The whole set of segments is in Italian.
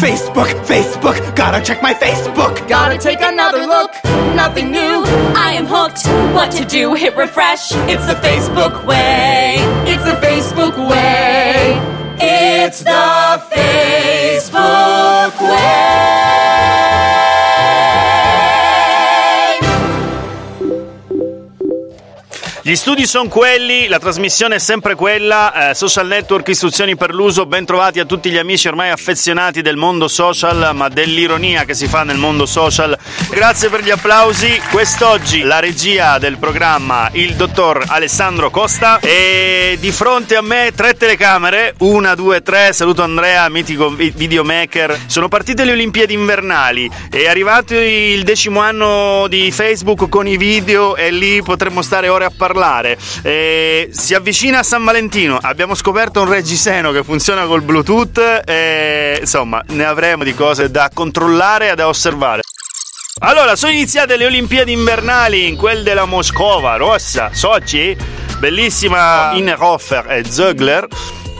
Facebook, Facebook, gotta check my Facebook. Gotta take another look. Nothing new. I am hooked. What to do? Hit refresh. It's the Facebook way. It's the Facebook way. It's the Facebook Gli studi sono quelli, la trasmissione è sempre quella, eh, social network, istruzioni per l'uso, ben trovati a tutti gli amici ormai affezionati del mondo social, ma dell'ironia che si fa nel mondo social. Grazie per gli applausi. Quest'oggi la regia del programma, il dottor Alessandro Costa e di fronte a me tre telecamere, una, due, tre, saluto Andrea, mitico videomaker. Sono partite le Olimpiadi invernali, è arrivato il decimo anno di Facebook con i video e lì potremmo stare ore a parlare parlare. Eh, si avvicina a San Valentino, abbiamo scoperto un reggiseno che funziona col Bluetooth, e, insomma, ne avremo di cose da controllare e da osservare. Allora, sono iniziate le Olimpiadi invernali in quel della Moscova, rossa, Sochi, bellissima Innerhofer e Zögler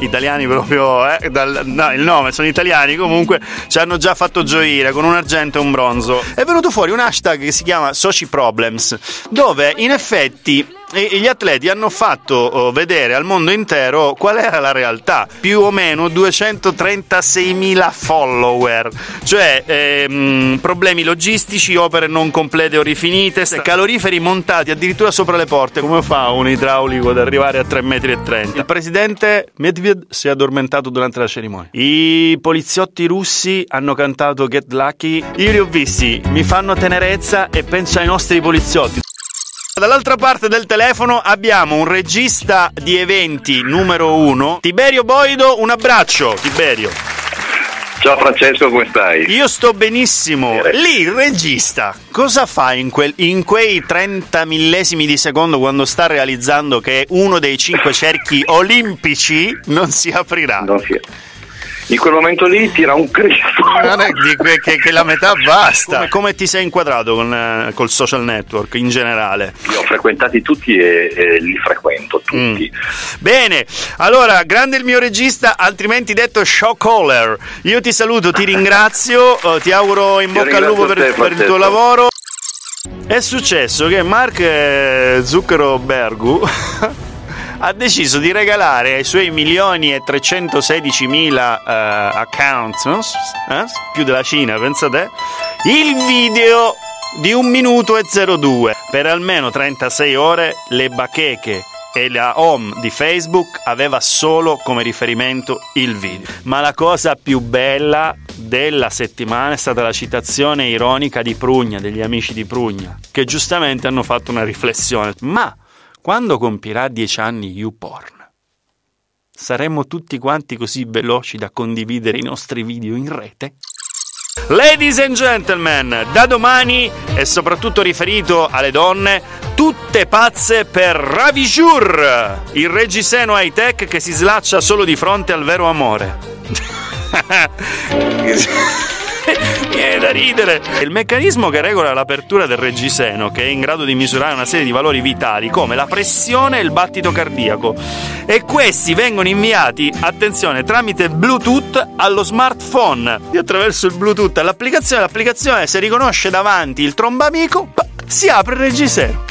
italiani proprio, eh, dal, no, il nome sono italiani, comunque ci hanno già fatto gioire con un argento e un bronzo. È venuto fuori un hashtag che si chiama Soci Problems, dove in effetti e gli atleti hanno fatto oh, vedere al mondo intero qual era la realtà. Più o meno 236.000 follower, cioè ehm, problemi logistici, opere non complete o rifinite, caloriferi montati addirittura sopra le porte. Come fa un idraulico ad arrivare a 3,30 metri? Il presidente Medved si è addormentato durante la cerimonia. I poliziotti russi hanno cantato Get Lucky. Io li ho visti, mi fanno tenerezza e penso ai nostri poliziotti. Dall'altra parte del telefono abbiamo un regista di eventi numero uno, Tiberio Boido. Un abbraccio, Tiberio. Ciao Francesco, come stai? Io sto benissimo. Lì il regista cosa fa in, quel, in, quei 30 millesimi di secondo quando sta realizzando che uno dei cinque cerchi olimpici non si aprirà? Non si aprirà in quel momento lì tira un Cristo. Non è di que- che, che, la metà basta. Come, come ti sei inquadrato con, eh, col social network in generale? Io ho frequentati tutti e, e li frequento tutti. Mm. Bene, allora, grande il mio regista, altrimenti detto show caller. Io ti saluto, ti ringrazio, eh, ti auguro in ti bocca al lupo per, te, per il tuo lavoro. È successo che Mark eh, Zuckerberg ha deciso di regalare ai suoi milioni e 316 mila uh, accounts, no? eh? più della Cina, pensate, il video di 1 minuto e 02 per almeno 36 ore le bacheche e la home di Facebook aveva solo come riferimento il video. Ma la cosa più bella della settimana è stata la citazione ironica di Prugna, degli amici di Prugna, che giustamente hanno fatto una riflessione. Ma quando compirà dieci anni YouPorn, saremo tutti quanti così veloci da condividere i nostri video in rete? Ladies and gentlemen, da domani e soprattutto riferito alle donne, tutte pazze per Ravijur, il reggiseno high tech che si slaccia solo di fronte al vero amore. Viene da ridere. Il meccanismo che regola l'apertura del reggiseno, che è in grado di misurare una serie di valori vitali come la pressione e il battito cardiaco. E questi vengono inviati, attenzione, tramite Bluetooth allo smartphone. E attraverso il Bluetooth all'applicazione, l'applicazione se riconosce davanti il trombamico, si apre il reggiseno.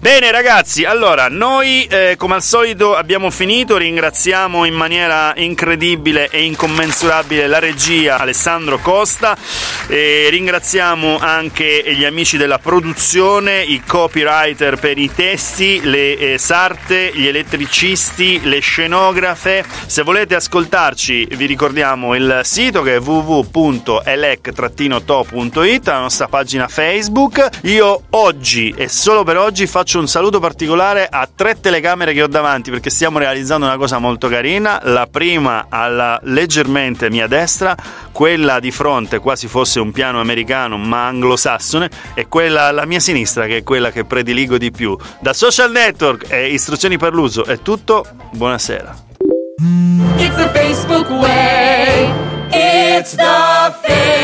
Bene ragazzi, allora noi eh, come al solito abbiamo finito, ringraziamo in maniera incredibile e incommensurabile la regia Alessandro Costa, e ringraziamo anche gli amici della produzione, i copywriter per i testi, le eh, sarte, gli elettricisti, le scenografe. Se volete ascoltarci vi ricordiamo il sito che è www.elec-to.it, la nostra pagina Facebook. Io oggi e solo per oggi faccio faccio un saluto particolare a tre telecamere che ho davanti perché stiamo realizzando una cosa molto carina. La prima alla leggermente mia destra, quella di fronte quasi fosse un piano americano ma anglosassone e quella alla mia sinistra che è quella che prediligo di più. Da social network e istruzioni per l'uso è tutto. Buonasera. It's the Facebook way. It's the